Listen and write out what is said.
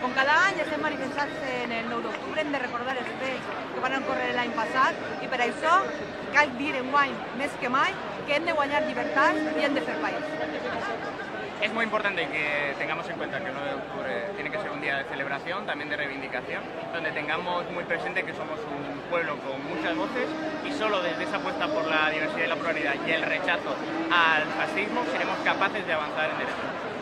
Con cada any estem manifestant-se en el 9 d'octubre, hem de recordar els fets que van ocórrer l'any passat i per això cal dir enguany més que mai que hem de guanyar llibertat i hem de fer país. Es muy importante que tengamos en cuenta que el 9 de octubre tiene que ser un día de celebración, también de reivindicación, donde tengamos muy presente que somos un pueblo con muchas voces y solo desde esa apuesta por la diversidad y la pluralidad y el rechazo al fascismo seremos capaces de avanzar en derechos.